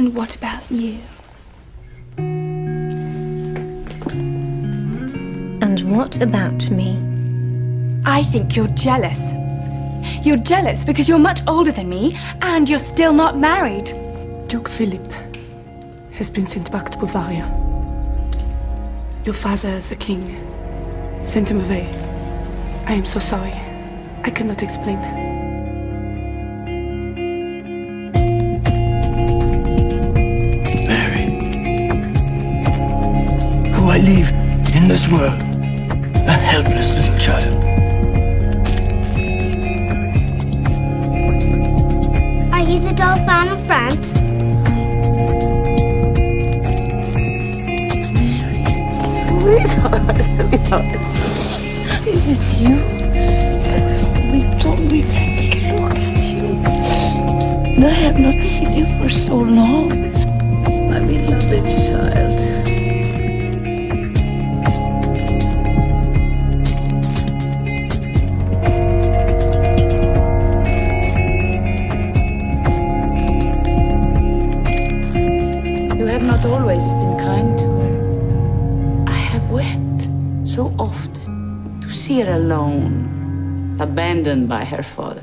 And what about you? And what about me? I think you're jealous. You're jealous because you're much older than me and you're still not married. Duke Philip has been sent back to Bavaria. Your father, as a king, sent him away. I am so sorry. I cannot explain. Leave in this world, a helpless little child. Are you the Dauphin of France? Sweetheart, sweetheart. Is it you? We told me to look at you. I have not seen you for so long. Have not always been kind to her. I have wept so often to see her alone, abandoned by her father.